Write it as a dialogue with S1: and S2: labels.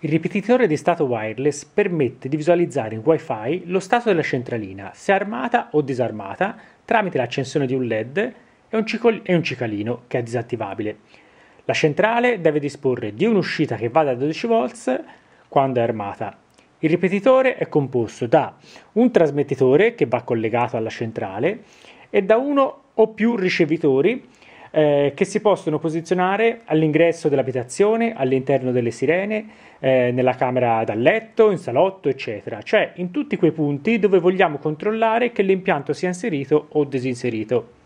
S1: Il ripetitore di stato wireless permette di visualizzare in Wi-Fi lo stato della centralina, se armata o disarmata, tramite l'accensione di un LED e un, cicol- e un cicalino che è disattivabile. La centrale deve disporre di un'uscita che vada a 12 volts quando è armata. Il ripetitore è composto da un trasmettitore che va collegato alla centrale e da uno o più ricevitori eh, che si possono posizionare all'ingresso dell'abitazione, all'interno delle sirene, eh, nella camera da letto, in salotto, eccetera, cioè in tutti quei punti dove vogliamo controllare che l'impianto sia inserito o disinserito.